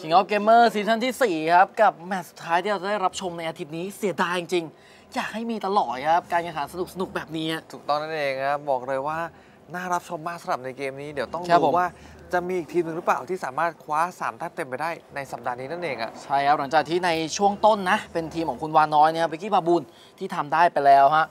King of Gamer ซีซั่นที่ 4 ครับ กับแมตช์สุดท้ายที่เราจะได้รับชมในอาทิตย์นี้เสียดายจริงๆอยากให้มีตลอดครับ การแข่งขันสนุกๆแบบนี้ ถูกต้องนั่นเองครับ บอกเลยว่า น่ารับชมมากสำหรับในเกมนี้ เดี๋ยวต้องดูครับผมว่าจะมีอีกทีมหนึ่งหรือเปล่าที่สามารถคว้า3แต้มเต็มไปได้ในสัปดาห์นี้นั่นเองอะใช่ครับหลังจากที่ในช่วงต้นนะ เป็นทีมของคุณวาน้อยเนี่ยเบกกี้บาบูนที่ทำได้ไปแล้วฮะ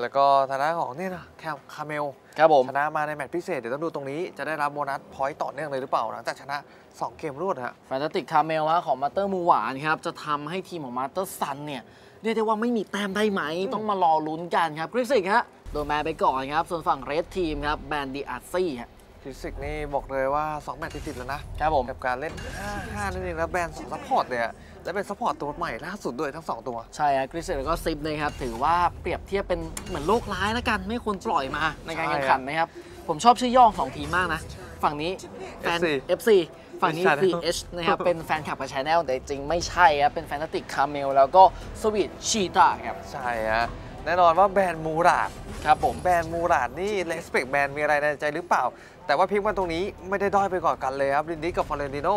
แล้วก็ทางด้านของเนี่ยนะแคมคาเมล ครับผมชนะมาในแมตช์พิเศษ เดี๋ยวต้องดูตรงนี้จะได้รับโบนัส point ต่อเนื่องเลยหรือเปล่าหลังจากชนะ 2 เกมรวดฮะ Fantastic Camel ฮะของ Master มูหวานครับจะทำให้ทีมของ Master ซันเนี่ยเรียกได้ว่าไม่มีแต้มได้ไหม ต้องมารอลุ้นกันครับ Krizzis ฮะโดนแบนไปก่อนครับส่วนฝั่ง Red Team ครับแบน D'Arcy ฮะฟิสิกส์นี่บอกเลยว่า 2 แมตช์ติดๆแล้วนะครับผมกับการเล่น5-5นั่นเองแล้วแบน2 support เลยอะ และเป็น support ตัวใหม่ล่าสุดด้วยทั้ง 2 ตัว ใช่ครับ Krizzis แล้วก็ Zip นะครับ ถือว่าเปรียบเทียบเป็นเหมือนโรคร้ายแล้วกัน ไม่ควรปล่อยมาในการแข่งขันใช่นะครับ ผมชอบชื่อย่อของสองทีมมากนะ ฝั่งนี้แฟน FC FC ฝั่งนี้ Channel CH นะครับ เป็นแฟนคลับกับ Channel แต่จริงไม่ใช่ครับ เป็น Fantastic Camel แล้วก็ Sweet Cheetah ครับ ใช่ฮะแน่นอนว่าแบน Murad ครับผมแบน Murad นี่ respect ban มีอะไรในใจหรือเปล่า แต่ว่า pick มาตรงนี้ไม่ได้ด้อยไปกว่ากันเลยครับ Lindis กับ Florentino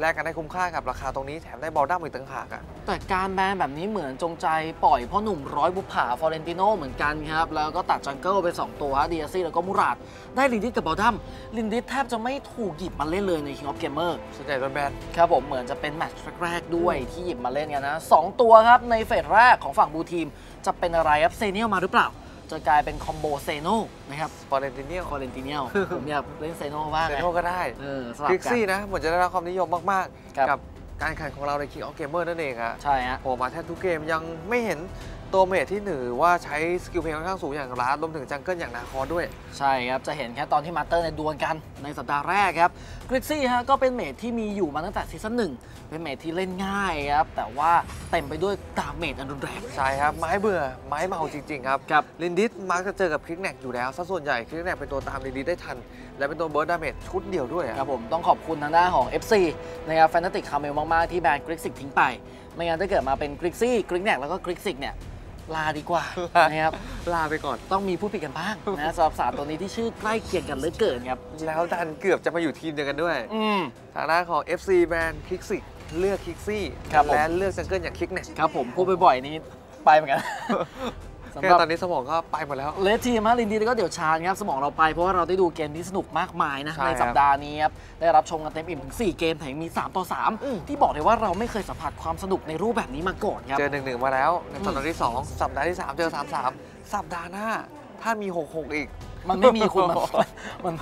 แลกกันได้คุ้มค่ากับราคาตรงนี้แถมได้ Baldum อีกต่างหากอะแต่การแบนแบบนี้เหมือนจงใจปล่อยพ่อหนุ่มร้อยบุปผา Florentino เหมือนกันครับ แล้วก็ตัด jungle ไป 2 ตัวดีอาซี่แล้วก็ Murad ได้ลินดิสกับบอลดัมลินดิสแทบจะไม่ถูกหยิบมาเล่นเลยใน King of Gamer ส่วนใหญ่โดนแบนครับผมเหมือนจะเป็นแมตช์แรกๆด้วยที่หยิบมาเล่นกันนะสองตัวครับในเฟสแรกของฝั่งบูทีมจะเป็นอะไรครับเซเนียลมาหรือเปล่า จะกลายเป็นคอมโบเซโนนะครับฟอเรนติเนียฟอเรนติเนียลผมอยากเล่นเซโนบ้างเซนะโนก็ได้เออสลับคลิกกันซี่นะเหมือนจะได้รับความนิยมมากครับๆกับการแข่งขันของเราใน King of Gamer นั่นเองฮะใช่ฮะโผล่มาแทบทุกเกมยังไม่เห็น ตัวเมทที่หนึ่งหรือว่าใช้skill play ค่อนข้างสูงอย่างร้านรวมถึง jungle อย่าง Nakroth ด้วย ใช่ครับ จะเห็นแค่ตอนที่ Master ในยดวลกันในสัปดาห์แรกครับ Krixi ฮะก็เป็น mage ที่มีอยู่มาตั้งแต่ซีซั่นหนึ่งเป็น mage ที่เล่นง่ายครับ แต่ว่าเต็มไปด้วย damage อันรุนแรง ใช่ครับ ไม้เบื่อไม้เมาจริง ๆ ครับครับ Lindis มักจะเจอกับ Kriknak อยู่แล้วซะส่วนใหญ่ Kriknak เป็นตัวตาม Lindis ได้ทัน และเป็นตัว burst damage ชุดเดียวด้วยอะครับผมต้องขอบคุณทางด้านของ FC นะครับ Fantastic Camel มากๆที่แบน Krizzis ทิ้งไปไม่งั้นถ้าเกิดมาเป็นกริกซี่กริกแนกแล้วก็กริกซิกเนี่ย ลาดีกว่านะครับลาไปก่อนต้องมีผู้ผิดกันบ้างนะสำหรับสามตัวนี้ที่ชื่อใกล้เคียงกันเหลือเกินครับ แล้วดันเกือบจะมาอยู่ทีมเดียวกันด้วยอืมทางด้านของ FC แบรนด์คลิกซิกเลือกคลิกซี่ครับผมและเลือกจังเกิลอย่างคลิกแนกครับผมพูดบ่อยๆนี้ไปเหมือนกัน สำแค่หรับตอนนี้สมองก็ไปหมดแล้วเลสทีมฮะลินดีแล้วก็เดี๋ยวชาญครับสมองเราไปเพราะว่าเราได้ดูเกมที่สนุกมากมายนะใช่ในครับสัปดาห์นี้ครับได้รับชมกันเต็มอิ่มถึง 4 เกมแถมมี 3 ต่ออืม3ที่บอกเลยว่าเราไม่เคยสัมผัสความสนุกในรูปแบบนี้มาก่อนครับเจอหนึ่งหนึ่งมาแล้วในสัปดาห์ที่สองสัปดาห์ที่สามเจอสามสามสัปดาห์หน้าถ้ามีหกหกอีก มันไม่มีคุณมันมัน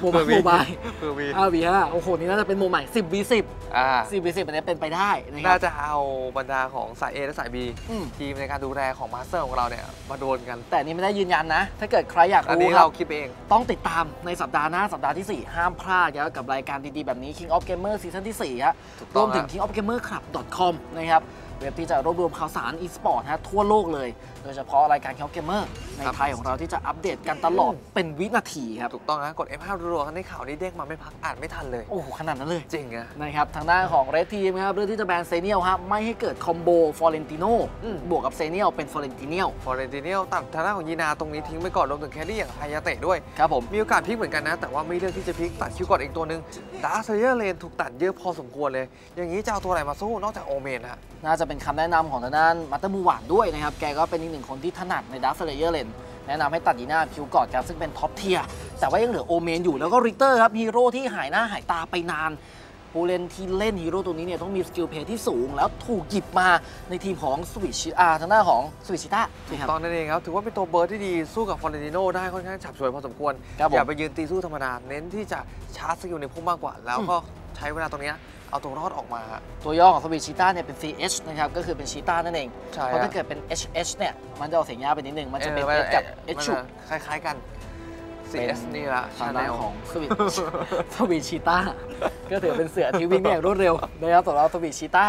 โมเผื่บาอยมีโมบายเผื่อมีอาวีฮะโอ้โห นี่น่าจะเป็นโมใหม่10 v 10อ่า10 v 10อันนี้เป็นไปได้นะคน่ารับจะเอาบรรดาของสาย A และสาย B อืมทีมในการดูแลของมาสเตอร์ของเราเนี่ยมาโดนกัน แต่อันนี่ไม่ได้ยืนยันนะ ถ้าเกิดใครอยากอันรู้นี้ครัเราบคิดเอง ต้องติดตามในสัปดาห์หน้าสัปดาห์ที่ 4 ห้ามพลาดครับกับรายการดีๆ แบบนี้ King of Gamer ซีซั่นที่4ฮะถูกต้อวงมถึง King of Gamer Club com นะครับเว็บที่จะรวบรวมข่าวสาร e-sport ฮะทั่วโลกเลยโดยเฉพาะรายการ King of Gamer ในไทยของเราที่จะอัปเดตกันตลอดเป็นวินาทีครับ ถูกต้องนะกด F5 รัวๆในข่าวนี้เด้งมาไม่พักอ่านไม่ทันเลย โอ้โหขนาดนั้นเลย จริงอะนะครับทางด้านของ Red Team ครับเลือกที่จะแบน Xeniel ครับไม่ให้เกิดคอมโบ Florentino อืมบวกกับ Xeniel เป็นฟอเรนติเนียลฟอร์เรนติเนียลตัดทางด้านของยีนาตรงนี้ทิ้งไปก่อนรวมถึง carry อย่าง Hayate ด้วยครับผมมีโอกาส pick เหมือนกันนะ แต่ว่าไม่เลือกที่จะ pick ตัดคิวก่อนอีกตัวหนึ่งดาร์เซเยอร์เลนถูกตัดเยอะพอสมควรเลย อย่างนี้จะเอาตัวไหนมาสู้นอกจากโอเมนฮะน่าจะเป็นคำแนะนำของทางด้านมัตเตอร์มูหวานด้วยนะครับแกก็เป็นอีกหนึ่งคนที่ถนัดในดัฟเซเลเยอร์เลนแนะนำให้ตัดดีน่าพิวกอดครับซึ่งเป็นท็อปเทียร์แต่ว่ายังเหลือโอเมนอยู่แล้วก็ริเตอร์ครับฮีโร่ที่หายหน้าหายตาไปนาน ผู้เล่นที่เล่นฮีโร่ตัวนี้เนี่ยต้องมีสกิลเพลย์ที่สูง แล้วถูกหยิบมาในทีมของสวิชิอาทางด้านของสวิชิต้าครับตอนนั้นเองครับ ถือว่าเป็นตัวเบิร์ดที่ดีสู้กับฟอร์เรนติโนได้ค่อนข้างฉับฉวยพอสมควรครับผมอย่าไปยืนตีสู้ธรรมดาเน้นที่จะชาร์จสกิลในพุ่มมากกว่า แล้วก็ใช้เวลาตรงเนี้ยเอาตัวรอดออกมาฮะตัวย่อของสวิชิต้าเนี่ยเป็น CH นะครับ ก็คือเป็นชีต้านั่นเองใช่เพราะฮะถ้าเกิดเป็น HH เนี่ย มันจะออกเสียงยาวไปนิดนึง มันจะเป็นออ H กับมัน H ชุบคล้ายๆกันเป็น CS นี่ละทางชาแนด้านลของสวิตสวิตชิต้าก็ถือเป็นเสือที่วิ่งได้อย่างรวดเร็วนะครับสำหรับสวิตชิต้า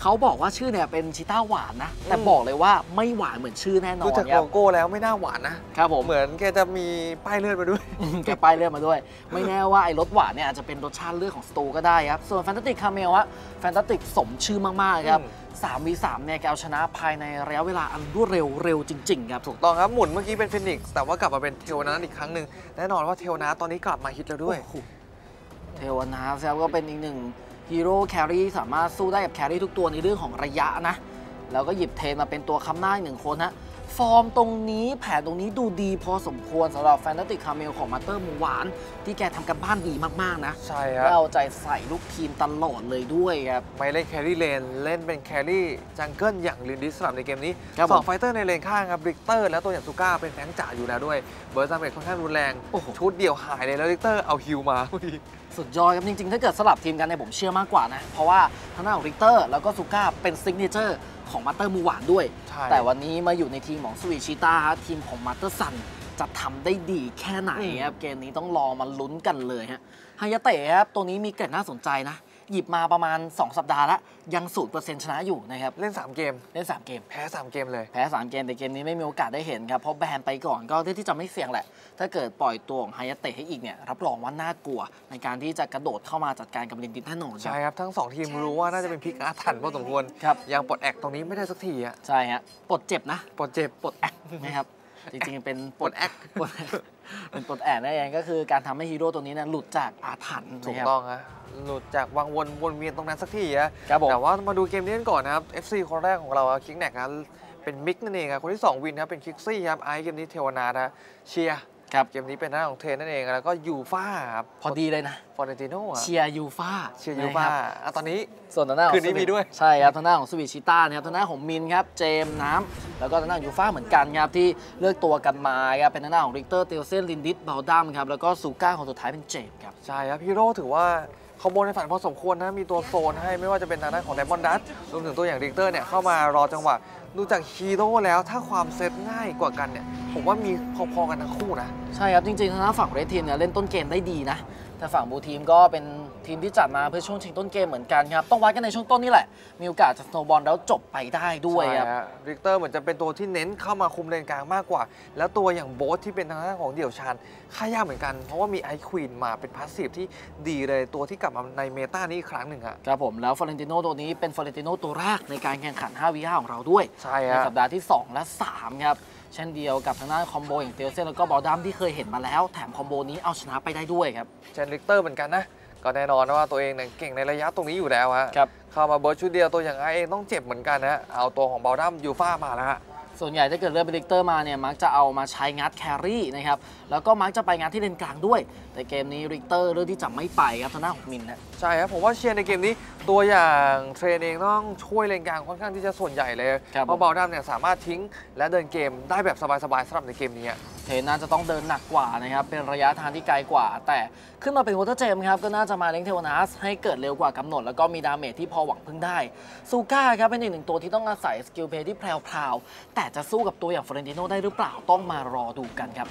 เขาบอกว่าชื่อเนี่ยเป็นชิต้าหวานนะ แต่อืมบอกเลยว่าไม่หวานเหมือนชื่อแน่นอดูนจากคโลรับโก้แล้วไม่น่าหวานนะครับผมเหมือนแกจะมีป้ายเลือดมาด้วยแกป้ายเลือดมาด้วย ไม่แน่ว่าไอ้รสหวานเนี่ยอาจจะเป็นรสชาติเลือดของศัตรูก็ได้ครับ ส่วน Fantastic Camel ฮะ fantastic สมชื่อมากๆครับอืม3 v 3เนี่ยแกเอาชนะภายในระยะเวลาอันรวดเร็วเร็วจริงๆครับถูกต้องครับหมุนเมื่อกี้เป็นฟินิกซ์แต่ว่ากลับมาเป็น Tel'Annas อีกครั้งหนึ่งแน่นอนว่า Tel'Annas ตอนนี้กลับมาฮิตแล้วด้วยโอ้โห Tel'Annas ครับก็เป็นอีกหนึ่ง ฮีโร่ carry สามารถสู้ได้กับ carry ทุกตัวในเรื่องของระยะนะ แล้วก็หยิบ Thane มาเป็นตัวค้ำหน้าอีกหนึ่งคนฮะฟอร์มตรงนี้แผนตรงนี้ดูดีพอสมควรสำหรับ Fantastic Camel ของ Master มูหวาน ที่แกทำการบ้านดีมาก ๆ นะ ใช่ครับและเอาใจใส่ลูกทีมตลอดเลยด้วยครับ ไม่เล่น carry lane เล่นเป็น carry jungle อย่างลินดิสสลับในเกมนี้ครับผมสอง fighter ในเลนข้างครับริกเตอร์ และตัวอย่างซูก้าเป็นแทงจ่าอยู่แล้วด้วย burst damage ค่อนข้างรุนแรงโอ้โหชุดเดียวหายเลยแล้วริกเตอร์เอาฮิวมาพอดี สุดยอดครับจริงๆ ถ้าเกิดสลับทีมกันเนี่ยผมเชื่อมากกว่านะ เพราะว่าทางด้านของริกเตอร์แล้วก็ซูก้าเป็น signatureของ Master มูหวานด้วยใช่แต่วันนี้มาอยู่ในทีมของ Sweet Cheetah ทีมของ Master ซันจะทำได้ดีแค่ไหนครับเกมนี้ต้องรอมาลุ้นกันเลยฮะฮายาเตะครับตัวนี้มีเกร็ดน่าสนใจนะ หยิบมาประมาณ 2 สัปดาห์แล้วยังศูนย์เปอร์เซ็นต์ชนะอยู่นะครับเล่น 3 เกมเล่น 3 เกม แพ้ 3 เกมเลย แพ้ 3 เกมแต่เกมนี้ไม่มีโอกาสได้เห็นครับ เพราะ ban ไปก่อนก็ที่จะไม่เสี่ยงแหละ ถ้าเกิดปล่อยตัวของฮายาเตะให้อีกเนี่ยรับรองว่าน่ากลัว ในการที่จะกระโดดเข้ามาจัดการกับลินดิสแน่นอนครับใช่ครับทั้ง 2 ทีมรู้ว่าน่าจะเป็นพลิกอาถรรพ์พอสมควรครับยังปลดแอกตรงนี้ไม่ได้สักทีอะใช่ฮะปลดเจ็บนะปลดเจ็บปลดแอกนะครับ จริงๆ เป็นปลดแอกปลดเป็นปลดแอกนั่นเองก็คือการทำให้ฮีโร่ตัวนี้เนี่ยหลุดจากอาถรรพ์ถูกนะครับต้องฮะหลุดจากวังวนวนเวียนตรงนั้นสักทีอะครับผมแต่ว่ามาดูเกมนี้กันก่อนนะครับ FC คนแรกของเราคิกแนกนะเป็นมิกนั่นเองครับคนที่ 2 วินครับเป็นคิกซี่ครับไอซ์เกมนี้เทวนานะเชียร์ ครับ เกมนี้เป็นหน้าของเทรนนั่นเอง แล้วก็ยูฟ่าครับพอดีเลยนะฟอร์เรนติโน่อะเชียร์ยูฟ่าเชียร์ยูฟ่าอะตอนนี้ส่วนทางด้านของคืนนี้มีด้วย ใช่ครับทางด้านของสวิชิต้านะครับทางด้านของมินครับเจมส์น้ำแล้วก็ทางด้านของยูฟ่าเหมือนกันครับที่เลือกตัวกันมาครับเป็นทางด้านของริกเตอร์เตลเซนลินดิสบาลดัมครับแล้วก็ซูก้าคนสุดท้ายเป็นเจมส์ครับใช่ครับฮีโร่ถือว่าคอมโบในฝันพอสมควรนะมีตัวโซนให้ไม่ว่าจะเป็นทางด้านของไดมอนดัสรวมถึงตัวอย่างริกเตอร์เนี่ยเข้ามารอจังหวะ ดูจากฮีโร่แล้วถ้าความเซตง่ายกว่ากันเนี่ย ผมว่ามีพอๆกันทั้งคู่นะ ใช่ครับ จริงๆทางด้าฝั่งเรดทีมเนี่ยเล่นต้นเกมได้ดีนะ แต่ฝั่ง Blue Team ก็เป็น ทีมที่จัดมาเพื่อช่วงชิงต้นเกมเหมือนกันครับ ต้องวัดกันในช่วงต้นนี่แหละ มีโอกาสจะ snowball แล้วจบไปได้ด้วยครับใช่ฮะริกเตอร์เหมือนจะเป็นตัวที่เน้นเข้ามาคุมเลนกลางมากกว่า แล้วตัวอย่างโบ๊ทที่เป็นทางด้านของเดี่ยวชานค่ายากเหมือนกัน เพราะว่ามีไอซ์ควีนมาเป็น passive ที่ดีเลยตัวที่กลับมาใน meta นี้อีกครั้งหนึ่งอะครับผมแล้วฟลอเรนติโนตัวนี้เป็นฟลอเรนติโนตัวแรกในการแข่งขัน5 v 5ของเราด้วยใช่ในฮะสัปดาห์ที่ 2 และ 3 ครับเช่นเดียวกับทางด้าน combo อย่างเตลเซนแล้วก็บอลดัมที่เคยเห็นมาแล้ว แถม combo นี้เอาชนะไปได้ด้วยครับเทรนริกเตอร์เหมือนกันนะ ก็แน่นอนว่าตัวเองเนี่ยเก่งในระยะตรงนี้อยู่แล้วฮะครับ เข้ามา burst ชุดเดียวตัวอย่างไอเองต้องเจ็บเหมือนกันนะเอาตัวของบอลดัมยูฟ่ามาแล้วฮะส่วนใหญ่ถ้าเกิดเลือกเป็นริกเตอร์มาเนี่ยมักจะเอามาใช้งัด carry นะครับแล้วก็มักจะไปงัดที่เลนกลางด้วย แต่เกมนี้ริกเตอร์เลือกที่จะไม่ไปครับทางด้านของมินนะใช่ครับผมว่าเชียร์ในเกมนี้ตัวอย่างเทรนเองต้องช่วยเลนกลางค่อนข้างที่จะส่วนใหญ่เลยครับเพราะบอลดัมเนี่ยสามารถทิ้งและเดินเกมได้แบบสบายๆสำหรับในเกมนี้อะ เทรนน่าจะต้องเดินหนักกว่านะครับ เป็นระยะทางที่ไกลกว่า แต่ขึ้นมาเป็น water gem ครับ ก็น่าจะมาเร่งเทวนาสให้เกิดเร็วกว่ากำหนด แล้วก็มี damage ที่พอหวังพึ่งได้ ซูก้าครับ เป็นอีกหนึ่งตัวที่ต้องอาศัย skill play ที่แพรวพราวแต่จะสู้กับตัวอย่างฟลอเรนติโนได้หรือเปล่าต้องมารอดูกันครับ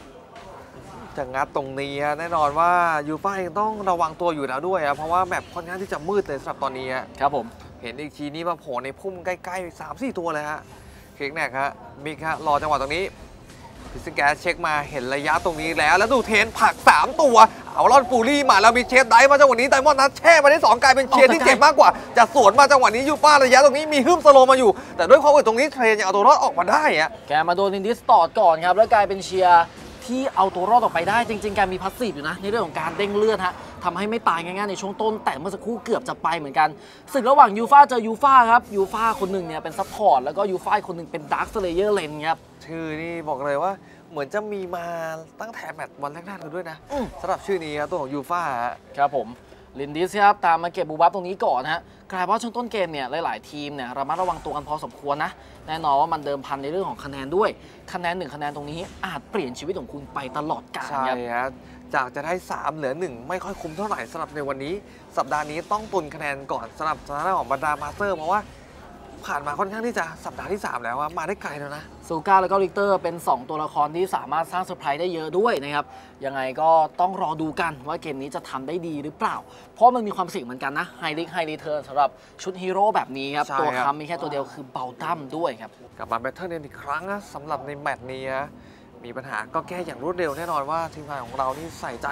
จะงัดตรงนี้ฮะแน่นอนว่ายูฟ่าเองต้องระวังตัวอยู่แล้วด้วยครับเพราะว่า map ค่อนข้างที่จะมืดเลยสำหรับตอนนี้ฮะครับผมเห็นอีกทีนี้มาโผล่ในพุ่มใกล้ๆ3 4 ตัวเลยฮะเค้กแนกฮะมิกฮะรอจังหวะตรงนี้ พิสแกสเช็คมาเห็นระยะตรงนี้แล้ว แล้วดูเทนผลัก 3 ตัว เอาลอนฟูรี่มาแล้วมีเชฟไดฟ์มาจังหวะนี้ไดมอนด์นัทแช่มาได้2กลายเป็นเชียร์ที่เจ็บมากกว่า จะสวนมาจังหวะนี้ยูป้าระยะตรงนี้มีฮึ่มสโลว์มาอยู่ แต่ด้วยความอึดตรงนี้เทรนยังเอาตัวรอดออกมาได้อะแกมาโดนลินดิสตอร์ดก่อนครับแล้วกลายเป็นเชียร์ที่เอาตัวรอดออกไปได้จริงๆแกมีพัสซีฟอยู่นะในเรื่องของการเด้งเลือดฮะ ทำให้ไม่ตายง่ายๆในช่วงต้น แต่เมื่อสักครู่เกือบจะไปเหมือนกันศึกระหว่างยูฟ่าเจอยูฟ่าครับยูฟ่าคนหนึ่งเนี่ยเป็น support แล้วก็ยูฟ่าอีกคนหนึ่งเป็น Dark Slayer lane ครับชื่อนี่บอกเลยว่าเหมือนจะมีมาตั้งแต่ match วันแรกๆเลยด้วยนะอืมสำหรับชื่อนี้ครับตัวของยูฟ่าฮะครับผมลินดิสครับตามมาเก็บบูบัฟตรงนี้ก่อนนะฮะกลายเป็นว่าช่วงต้นเกมเนี่ยหลาย ๆ ทีมเนี่ยระมัดระวังตัวกันพอสมควรนะ แน่นอนว่ามันเดิมพันในเรื่องของคะแนนด้วย คะแนนหนึ่งคะแนนตรงนี้อาจเปลี่ยนชีวิตของคุณไปตลอดกาลใช่ครับฮะ จากจะได้ 3 เหลือ 1 ไม่ค่อยคุ้มเท่าไหร่สำหรับในวันนี้ สัปดาห์นี้ต้องตุนคะแนนก่อนสำหรับสถานะของบรรดา Master เพราะว่าผ่านมาค่อนข้างที่จะสัปดาห์ที่ 3 แล้วอะมาได้ไกลแล้วนะซูก้าแล้วก็ริกเตอร์เป็น 2 ตัวละครที่สามารถสร้างเซอร์ไพรส์ได้เยอะด้วยนะครับ ยังไงก็ต้องรอดูกันว่าเกมนี้จะทำได้ดีหรือเปล่า เพราะมันมีความเสี่ยงเหมือนกันนะ high risk high return สำหรับชุดฮีโร่แบบนี้ครับใช่ตัวครับค้ำมีแค่ตัวเดียวคือบอลดัมด้วยครับ กลับมา battle net อีกครั้งนะสำหรับใน match นี้นะ มีปัญหาก็แก้อย่างรวดเร็วแน่นอนว่าทีมงานของเรานี่ใส่ใจ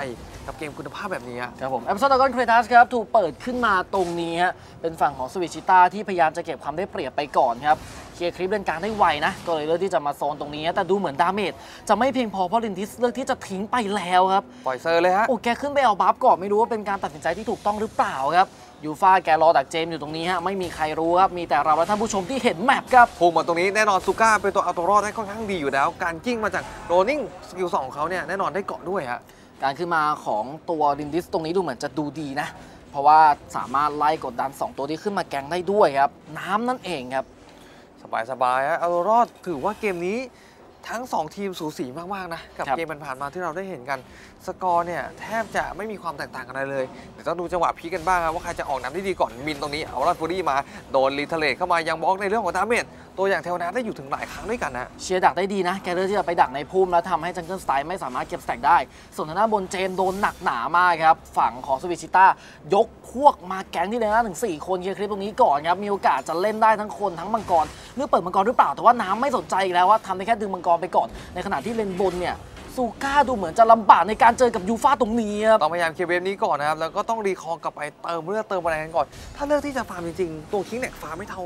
กับเกมคุณภาพแบบนี้อะครับผมแอปเปิลดากอนครทัสครับถูกเปิดขึ้นมาตรงนี้ฮะเป็นฝั่งของสวิชิต้าที่พยายามจะเก็บความได้เปรียบไปก่อนครับเคลียร์คลิปเลนกลางได้ไวนะ ก็เลยเลือกที่จะมาโซนตรงนี้แต่ดูเหมือนดาเมจจะไม่เพียงพอเพราะลินทิสเลือกที่จะทิ้งไปแล้วครับปล่อยเซอร์เลยฮะโอ้แกขึ้นไปเอาบัฟก่อนไม่รู้ว่าเป็นการตัดสินใจที่ถูกต้องหรือเปล่าครับ ยูฟ่าแกรอดักเจมส์อยู่ตรงนี้ฮะไม่มีใครรู้ครับมีแต่เราและท่านผู้ชมที่เห็นแมปครับพุ่งมาตรงนี้แน่นอนซูก้าเป็นตัวเอาตัวรอดได้ค่อนข้างดีอยู่แล้ว การกิ้งมาจากโรนิ่งสกิลสองของเขาเนี่ยแน่นอนได้เกาะด้วยฮะการขึ้นมาของตัวลินดิสตรงนี้ดูเหมือนจะดูดีนะ เพราะว่าสามารถไล่กดดัน 2 ตัวที่ขึ้นมาแกงได้ด้วยครับ น้ำนั่นเองครับ สบายสบายๆฮะเอาตัวรอดถือว่าเกมนี้ ทั้ง 2 ทีมสูสีมากๆนะ กับครับเกมผ่านๆมาที่เราได้เห็นกัน สกอร์เนี่ย แทบจะไม่มีความแตกต่างกันอะไรเลยเดี๋ยวต้องดูจังหวะพีคกันบ้างครับว่าใครจะออกน้ำได้ดีก่อนมินตรงนี้เอาลอดฟูรี่มาโดนรีเทเลตเข้ามายังบล็อกในเรื่องของดาเมจ ตัวอย่างเทวนาได้อยู่ถึงหลายครั้งด้วยกันนะ เชียร์ดักได้ดีนะ แกเลือกที่จะไปดักในพุ่มแล้วทำให้จังเกิลสไตล์ไม่สามารถเก็บสแต็กได้ ส่วนทางด้านบนเจนโดนหนักหนามากครับ ฝั่งของสวิชิต้ายกพวกมาแก๊งที่เลยนะถึง 4 คนเคลียร์คลิปตรงนี้ก่อนครับ มีโอกาสจะเล่นได้ทั้งคนทั้งมังกรเลือกเปิดมังกรหรือเปล่า แต่ว่าน้ำไม่สนใจอีกแล้วว่าทำได้แค่ดึงมังกรไปก่อน ในขณะที่เลนบนเนี่ยซูก้าดูเหมือนจะลำบากในการเจอกับยูฟ่าตรงนี้ครับต้องพยายามเคลียร์เวฟนี้ก่อนนะครับ แล้วก็ต้องรีคอร์กลับไปเติมเลือดเติมอะไรกันก่อน ถ้าเลือกที่จะฟาร์มจริงๆ ตัวคิงเน็กฟาร์มไม่เท่า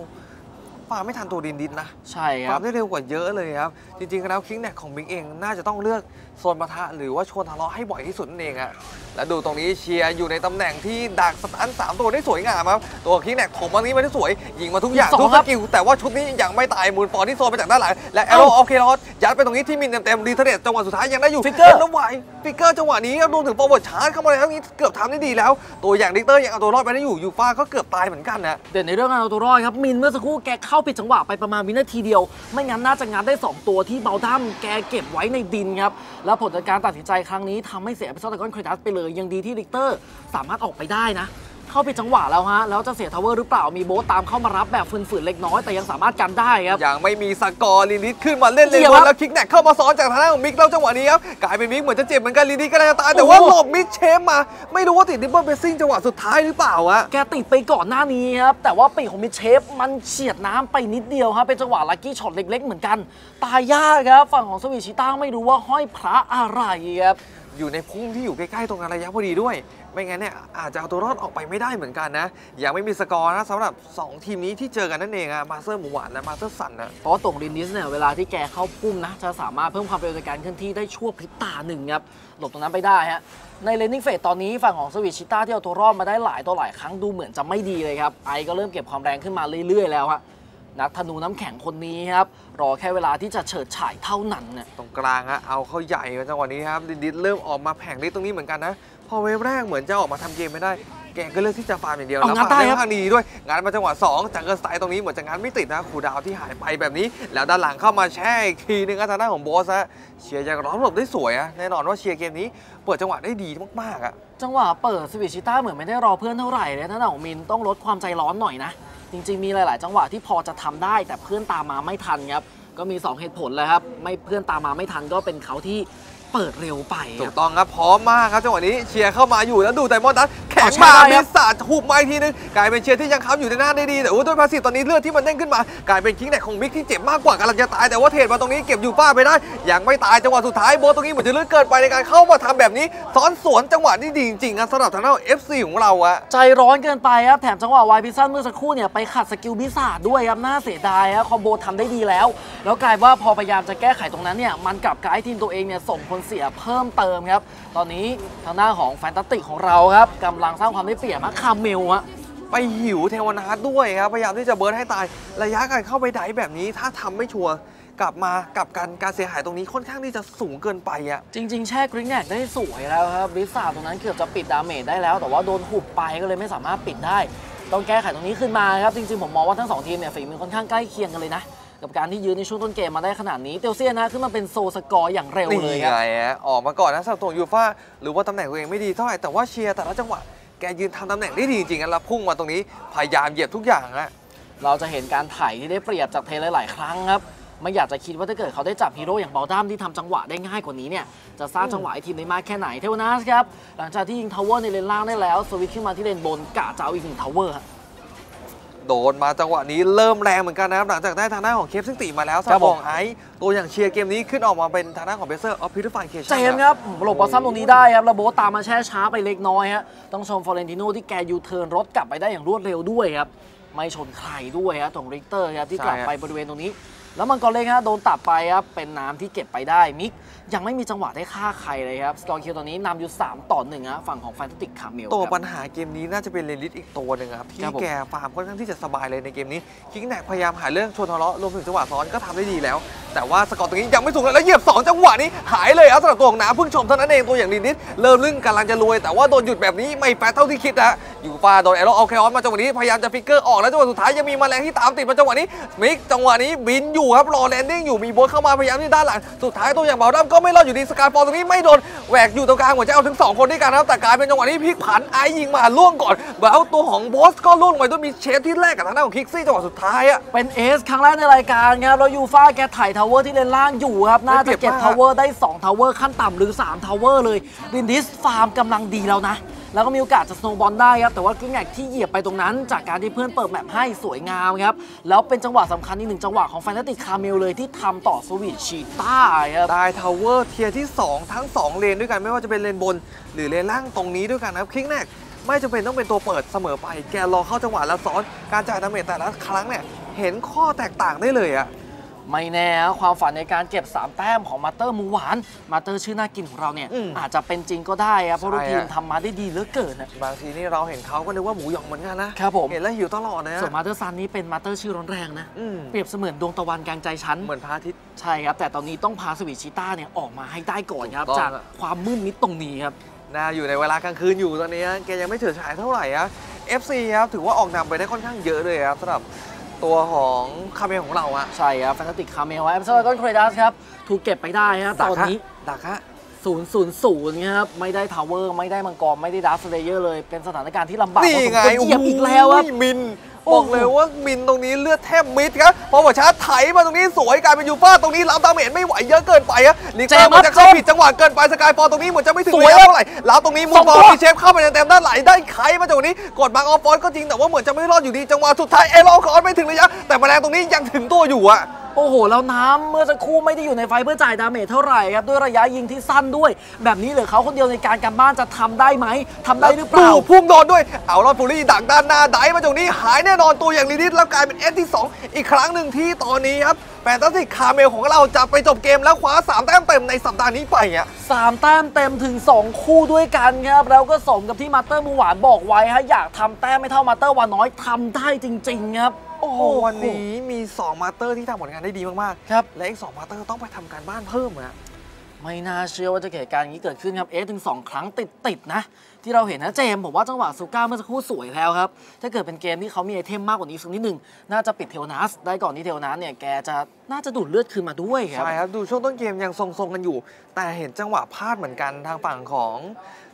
ฟาร์มไม่ทันตัวดินดินนะใช่คฟารัร์บมได้เร็วกว่าเยอะเลยครับ จริงๆแล้วคิงเน็กของมิกเองน่าจะต้องเลือก โซนปะทะหรือว่าชวนทะเลาะให้บ่อยที่สุดนั่นเองอะแล้วดูตรงนี้เชียร์อยู่ในตำแหน่งที่ดักสตันสามตัวได้สวยงามครับตัวคิงเน็กถมมานี้มาได้สวย ยิงมาทุกอย่างสองทุกคสรับกิลแต่ว่าชุดนี้ยังไม่ตายมูลฟอร์ที่โซนมาจากด้านหลังและแอโรออฟเคลอสยัดไปตรงนี้ที่มินเต็มๆรีเทเดตจังหวะสุดท้ายยังได้อยู่ฟิกเกอร์แล้วไหวฟิกเกอร์จังหวะนี้ครับรวมถึงฟอร์เวิร์ดชาร์จเข้ามาแล้วนี้เกือบทำได้ดีแล้ว ตัวอย่างดิกเตอร์ยังเอาตัวรอดไปได้อยู่ยูฟ่าก็เกือบตายเหมือนกันนะเด่นในเรื่องการเอาตัวรอดครับมินเมื่อสักครู่แกเข้าผิดจังหวะไปประมาณวินาทีเดียว ไม่งั้นน่าจะงัดได้ 2 ตัวที่เบลดัมแกเก็บไว้ในดินครับแล้วผลจากการตัดสินใจครั้งนี้ทำให้เสียไปซอตกอนคริตัสไปเลย ยังดีที่ลิกเตอร์สามารถออกไปได้นะ เข้าผิดจังหวะแล้วฮะ แล้วจะเสียทาวเวอร์หรือเปล่า มีโบ๊ทตามเข้ามารับแบบฝืนๆเล็กน้อย แต่ยังสามารถกันได้ครับยังไม่มีสกอร์ลินิดขึ้นมาเล่นเลเกี่ยยวครับแล้วคิกแนกเข้ามาซ้อนจากทางด้านของมิกแล้วจังหวะนี้ครับ กลายเป็นมิกเหมือนจะเจ็บเหมือนกันลินิดก็เลยจะตายแต่ว่าโอ้หโหลบมิดเชฟมา ไม่รู้ว่าติดดิปเปิลเบสซิ่งจังหวะสุดท้ายหรือเปล่าวะแกติดไปก่อนหน้านี้ครับ แต่ว่าปีกของมิดเชฟมันเฉียดน้ำไปนิดเดียวครับ เป็นจังหวะลัคกี้ช็อตเล็ก ๆ เหมือนกัน ตายยากครับ ฝั่งของสวิชิต้าไม่รู้ว่าห้อยพระอะไรครับ อยู่ในพุ่งที่อยู่ใกล้ๆตรงนั้นระยะพอดีด้วย ไม่งั้นเนี่ยอาจจะเอาตัวรอดออกไปไม่ได้เหมือนกันนะ ยังไม่มีสกอร์นะสำหรับ 2 ทีมนี้ที่เจอกันนั่นเองอะมาสเตอร์หมูหวานและมาสเตอร์สันนะเพราะตรงลินดิสเนี่ยเวลาที่แกเข้าพุ่มนะจะสามารถเพิ่มความเร็วในการเคลื่อนที่ได้ชั่วพริบตาหนึ่งครับหลบตรงนั้นไปได้ฮะในเลนนิ่งเฟสตอนนี้ฝั่งของสวิชิต้าที่เอาตัวรอดมาได้หลายต่อหลายครั้งดูเหมือนจะไม่ดีเลยครับไอก็เริ่มเก็บความแรงขึ้นมาเรื่อยๆแล้วฮะ นักธนูน้ำแข็งคนนี้ครับรอแค่เวลาที่จะเฉิดฉายเท่านั้นเนี่ยตรงกลางฮะเอาเข้าใหญ่จังหวะนี้ครับดิดดิดเริ่มออกมาแผงฤทธิ์ตรงนี้เหมือนกันนะพอเวฟแรกเหมือนจะออกมาทำเกมไม่ได้แกก็เลือกที่จะฟาร์มอย่างเดียวเอาแล้วงัดฟาร์มได้ครับได้ค่อนข้างดีด้วยงานมาจังหวะ2จังเกิลสไตล์ตรงนี้เหมือนจะงานไม่ติดนะครูดาวที่หายไปแบบนี้ แล้วด้านหลังเข้ามาแช่อีกทีนึงอาทางด้านของโบสฮะเชียร์ยังร้อนหลบได้สวยอะแน่นอนว่าเชียร์เกมนี้เปิดจังหวะได้ดีมากๆอะจังหวะเปิดสวิชิต้าเหมือนไม่ได้รอเพื่อนเท่าไหร่เลยท่านของมินต้องลดความใจร้อนหน่อยนะ จริง ๆ มีหลาย ๆ จังหวะที่พอจะทำได้ แต่เพื่อนตามมาไม่ทันครับ ก็มี 2 เหตุผลเลยครับ ไม่เพื่อนตามมาไม่ทันก็เป็นเขาที่เปิดเร็วไปถูกต้องครับพร้อมมากครับจังหวะนี้เชียร์เข้ามาอยู่แล้วดูไดมอนด์ดัส ข็งเอามาใช่คมีรับศาสตร์หุบมาอีกทีนึงกลายเป็นเชียร์ที่ยังค้ำอยู่ในหน้าได้ดีแต่ว่าด้วยพาสซีฟตอนนี้เลือดที่มันเด้งขึ้นมากลายเป็นคิงแนกของมิกที่เจ็บมากกว่ากำลังจะตายแต่ว่าเทรดมาตรงนี้เก็บอยู่ป้าไปได้ยังไม่ตายจังหวะสุดท้ายโบทตรงนี้เหมือนจะเลือดเกินไปในการเข้ามาทำแบบนี้ซ้อนสวนจังหวะที่ดีจริงๆครับสำหรับทางด้าน FC ของเราอะใจร้อนเกินไปครับแถมจังหวะวายพิซันเมื่อสักครู่เนี่ยไปขัดสกิลบิสาดด้วยครับน่าเสียดายครับคอมโบทำได้ดีแล้ว แล้วกลายว่าพอพยายามจะแก้ไขตรงนั้นเนี่ยมันกลับกลายทีมตัวเองเนี่ยส่งผลเสียเพิ่มเติมครับ ตอนนี้ทางหน้านของแฟนตาติกของเราครับกำลังสร้างความได้เปรียบมาคาเมลฮะไปหิวเทวนาทด้วยครับ พยายามที่จะเบิร์นให้ตาย ระยะการเข้าไปไดแบบนี้ ถ้าทำไม่ชัวร์กลับมากับการการเสียหายตรงนี้ค่อนข้างที่จะสูงเกินไปอะจริง ๆ แช่กริงแนกได้สวยแล้วครับบิสาดตรงนั้นเกือบจะปิดดาเมจได้แล้ว แต่ว่าโดนหุบไปก็เลยไม่สามารถปิดได้ ต้องแก้ไขตรงนี้ขึ้นมาครับจริงๆผมมองว่าทั้งสองทีมเนี่ยฝีมือค่อนข้างใกล้เคียงกันเลยนะ กับการที่ยืนในช่วงต้นเกมมาได้ขนาดนี้เตียวเซียนนะขึ้นมาเป็นโซสกอร์อย่างเร็วนี่เลยครับไงฮะออกมาก่อนนะสำหรับตัวยูฟ่าหรือว่าตำแหน่งตัวเองไม่ดีเท่าไหร่แต่ว่าเชียร์แต่ละจังหวะแกยืนทำตำแหน่งได้ดีจริงๆกันแล้วพุ่งมาตรงนี้พยายามเหยียบทุกอย่างอะเราจะเห็นการไถ่ที่ได้เปรียบจากเทเลหลายๆครั้งครับไม่อยากจะคิดว่าถ้าเกิดเขาได้จับฮีโร่อย่างบอลดัมที่ทำจังหวะได้ง่ายกว่านี้เนี่ยจะสร้างจังหวะให้ทีมได้มากแค่ไหนเทวนาสครับหลังจากที่ยิงทาวเวอร์ในเลนล่างได้แล้วสวิตช์ขึ้นมาที่เลนบนกะจะเอาอีกหนึ่งทาวเวอร์ครับ โดนมาจังหวะนี้เริ่มแรงเหมือนกันนะครับหลังจากได้ทางด้านของเคฟซึ่งตีมาแล้วซาครับบผอมงไอซ์ตัวอย่างเชียร์เกมนี้ขึ้นออกมาเป็นทางด้านของเบเซอร์ออฟพิทฟายเคชัเจมส์ครับหลบบอลซ้ำตรงนี้ได้ครับแล้วโบทตามมาแช่ช้าไปเล็กน้อยฮะต้องชมฟลอเรนติโนที่แกยูเทิร์นรถกลับไปได้อย่างรวดเร็วด้วยครับไม่ชนใครด้วยครับตรงริกเตอร์ครับที่ใช่กลับครับไปบริเวณตรงนี้ แล้วมังกรเล็กฮะโดนตัดไปครับเป็นน้ำที่เก็บไปได้มิกยังไม่มีจังหวะได้ฆ่าใครเลยครับสกอร์คิวตอนนี้นำอยู่ 3 ต่อ1ฮะฝั่งของแฟนตาติกคาเมลตัวครับปัญหาเกมนี้น่าจะเป็นเลนลิสอีกตัวหนึ่งครับที่ครับผมแกฟาร์มค่อนข้างที่จะสบายเลยในเกมนี้คิกแนกพยายามหาเรื่องชวนทะเลาะรวมถึงจังหวะซ้อนก็ทำได้ดีแล้ว แต่ว่าสกอร์ตรงนี้ยังไม่สูงเลยแล้วเหยียบ 2 จังหวะนี้หายเลยครับสำหรับตัวของน้ำเพิ่งชมเท่านั้นเองตัวอย่างลินนิดเริ่มลึ่งกำลังจะรวย แต่ว่าโดนหยุดแบบนี้ไม่แฟร์เท่าที่คิดนะอยู่ฟาโดนแอโรเอาแคออสมาจังหวะนี้พยายามจะฟิกเกอร์ออกแล้วจังหวะสุดท้ายยังมีมาแมลงที่ตามติดมาจังหวะนี้มิกจังหวะนี้บินอยู่ครับรอแลนดิ้งอยู่มีโบทเข้ามาพยายามที่ด้านหลังสุดท้ายตัวอย่างเบาดัมก็ไม่รอดอยู่ดีสกายฟอลตรงนี้ไม่โดนแหวกอยู่ตรงกลางหมือนจะเอาถึงสองคนด้วยกันนะครับแต่กลายเป็นจังหวะนี้พลิกผันไอยิงมาล่วงก่อนแล้วตัวของโบสก็ล่วงไปด้วยมีเชฟที่แรกกับทางด้านของคิกซี่จังหวะสุดท้ายอะเป็นเอสครั้งแรกในรายการครับแล้วยูฟ่าแกถ่ายทาวเวอร์ที่เลนล่างอยู่ครับ น่าจะเก็บเก็บมากทาวเวอร์ได้2ทาวเวอร์ขั้นต่ำหรือ3ทาวเวอร์เลยดินดิสฟาร์มกำลังดีแล้วนะ แล้วก็มีโอกาสจะสโนว์บอลได้ครับ แต่ว่ากึ่งแอกที่เหยียบไปตรงนั้น จากการที่เพื่อนเปิดแมปให้สวยงามครับ แล้วเป็นจังหวะสำคัญอีกหนึ่งจังหวะของแฟนตาติกคาเมลเลยที่ทำต่อสวิตชีต้าครับได้ทาวเวอร์เทียร์ที่ 2 ทั้ง 2 เลนด้วยกันไม่ว่าจะเป็นเลนบน หรือเลนล่างตรงนี้ด้วยกันนะครับ Kriknak ไม่จำเป็นต้องเป็นตัวเปิดเสมอไป แกรอเข้าจังหวะแล้วซ้อน การจ่าย damage แต่ละครั้งเนี่ย เห็นข้อแตกต่างได้เลยอะ ไม่แน่ครับความฝันในการเก็บ 3 แต้มของ master หมูหวาน master ชื่อน่ากินของเราเนี่ยอืมอาจจะเป็นจริงก็ได้ครับเพราะใช่ลูกทีมฮะทำมาได้ดีเหลือเกินนะบางทีนี่เราเห็นเขาก็นึกว่าหมูหยองเหมือนกันนะครับผมเห็นแล้วหิวตลอดนะส่วน master ซันนี้เป็น master ชื่อร้อนแรงนะอืมเปรียบเสมือนดวงตะวันกลางใจฉันเหมือนพระอาทิตย์ใช่ครับแต่ตอนนี้ต้องพา Sweet Cheetah เนี่ยออกมาให้ได้ก่อนครับถูกต้องจากอะความมืดมิดตรงนี้ครับนะอยู่ในเวลากลางคืนอยู่ตอนนี้แกยังไม่เฉิดฉายเท่าไหร่อะ FC ครับถือว่าออกนำไปได้ค่อนข้างเยอะเลยครับสำหรับ ตัวของคาเมลของเราอะใช่ครับแฟนตาติกคาเมลแอมเซอร์กอนเครดัสครับ ถูกเก็บไปได้ครับตดักอนฮะนี้ดักฮะ0 0 0ครับ ไม่ได้ทาวเวอร์ ไม่ได้มังกร ไม่ได้ดัสเลเยอร์เลย เป็นสถานการณ์ที่ลำบากพอนี่สมไงควรเหยียบอีกแล้วครับโอ้ยมินโอ้ บโหอกเลยว่ามินตรงนี้เลือดแทบมิดครับพอหัวชาร์จไถมาตรงนี้สวยกลายเป็นยูฟ่าตรงนี้รับดาเมจไม่ไหวเยอะเกินไปอะลิเกอร์เหมือนจะเข้าผิดจังหวะเกินไปสกายฟอลตรงนี้เหมือนจะไม่ถึงสวยระยะอะเท่าไหร่แล้วตรงนี้มูสองบอตัลวมีเชฟเข้าไปเต็มๆด้านไหลได้ไขมาจากตรงนี้กดบังออฟฟอนก็จริงแต่ว่าเหมือนจะไม่รอดอยู่ดีจังหวะสุดท้ายเอลอคอนไม่ถึงระยะแต่แมลงตรงนี้ยังถึงตัวอยู่อะ โอ้โห แล้วน้ำเมื่อสักครู่ไม่ได้อยู่ในไฟเพื่อจ่ายดาเมจเท่าไหร่ครับ ด้วยระยะยิงที่สั้นด้วย แบบนี้เหลือเขาคนเดียวในการการบ้านจะทำได้ไหมทำได้หรือเปล่าตู้พุ่งโดนด้วยเอาลอดฟูรี่ดักด้านหน้าไดมาตรงนี้หายแน่นอนตัวอย่างลิลิตแล้วกลายเป็นเอสที่ 2 อีกครั้งหนึ่งที่ตอนนี้ครับแฟนตาซีคาเมลของเราจะไปจบเกมแล้วคว้า 3 แต้มเต็มในสัปดาห์นี้ไปอะสามแต้มเต็มถึง 2 คู่ด้วยกันครับ แล้วก็สมกับที่มาสเตอร์มูหวานบอกไว้ฮะอยากทำแต้มไม่เท่ามาสเตอร์วานน้อยทำได้จริง ๆ ครับโอ้โหวันนี้มี 2 master ที่ทำผลงานได้ดีมากครับๆและอีก2 master ต้องไปทำการบ้านเพิ่มอะไม่น่าเชื่อว่าจะเกิดเหตุการณ์อย่างนี้เกิดขึ้นครับ ace ถึง 2 ครั้งติดๆนะ ที่เราเห็นนะเจมส์ผมว่าจังหวะซูก้าเมื่อสักครู่สวยแล้วครับ ถ้าเกิดเป็นเกมที่เขามี item มากกว่านี้สักนิดหนึ่งน่าจะปิดเทลนัสได้ก่อนที่เทลนัสเนี่ยแกจะน่าจะดูดเลือดคืนมาด้วยครับใช่ครับ ดูช่วงต้นเกมยังทรงๆกันอยู่ แต่เห็นจังหวะพลาดเหมือนกันทางฝั่งของ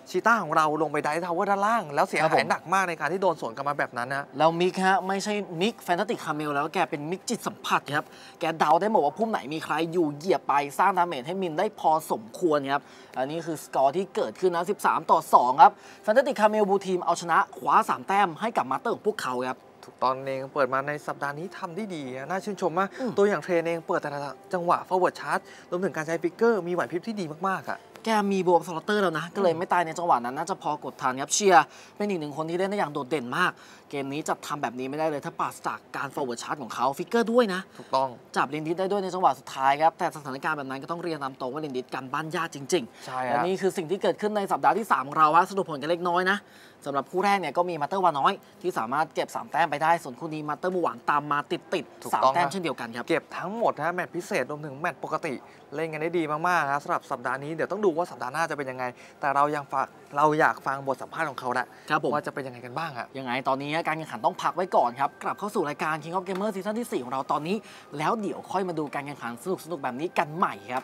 Cheetah ของเราลงไปได tower ด้านล่าง แล้วเสียครับผหายม หนักมากในการที่โดนสวนกลับมาแบบนั้นนะ แล้วมิกฮะไม่ใช่มิก Fantastic Camel แล้วแกเป็นมิกจิตสัมผัสครับ แกเดาได้หมดว่าพุ่มไหนมีใครอยู่เหยียบไปสร้าง damage ให้มินได้พอสมควรครับ อันนี้คือสกอร์ที่เกิดขึ้นนะ 13 ต่อ 2 ครับ Fantastic Camel บูทีมเอาชนะคว้า 3 แต้มให้กับ master ของพวกเขาครับ ถูกตอนเองเปิดมาในสัปดาห์นี้ทำได้ดีอะน่าชื่นชมมากอืมตัวอย่างเทรนเองเปิดแต่ละจังหวะ forward charge รวมถึงการใช้ Flicker มีไหวพริบที่ดีมากๆอะ แกมีบวมสลอตเตอร์แล้วนะ ก็เลยไม่ตายในจังหวะนั้นน่าจะพอกดทันครับเชียร์เป็นอีกหนึ่งคนที่เล่นได้อย่างโดดเด่นมาก เกมนี้จะทำแบบนี้ไม่ได้เลย ถ้าปราศจากการ forward charge ของเขา Flicker ด้วยนะ ถูกต้อง จับลินดิสได้ด้วยในจังหวะสุดท้ายครับ แต่สถานการณ์แบบนั้นก็ต้องเรียนตามตรงว่าลินดิสกันบ้านยากจริงใช่ๆฮะและนี่คือสิ่งที่เกิดขึ้นในสัปดาห์ที่ 3 ของเราฮะสรุปผลกันเล็กน้อยนะสำหรับคู่แรกเนี่ยก็มี master วาน้อย ที่สามารถเก็บ 3 แต้มไปได้ ส่วนคู่นี้ master มูหวานตามมาติดติดๆถูกสามต้องแต้มฮะเช่นเดียวกันครับเก็บทั้งหมดนะแมตช์พิเศษรวมถึงแมตช์ปกติเล่นกันได้ดีมากๆครับสำหรับสัปดาห์นี้เดี๋ยวต้องดูว่าสัปดาห์หน้าจะเป็นยังไง แต่เรายังฝากเราอยากฟังบทสัมภาษณ์ของเขาแหละครับผมว่าจะเป็นยังไงกันบ้างอะยังไงตอนนี้การแข่งขันต้องพักไว้ก่อนครับ กลับเข้าสู่รายการ King of Gamer ซีซั่นที่ 4 ของเราตอนนี้ แล้วเดี๋ยวค่อยมาดูการแข่งขันสนุกๆแบบนี้กันใหม่ครับ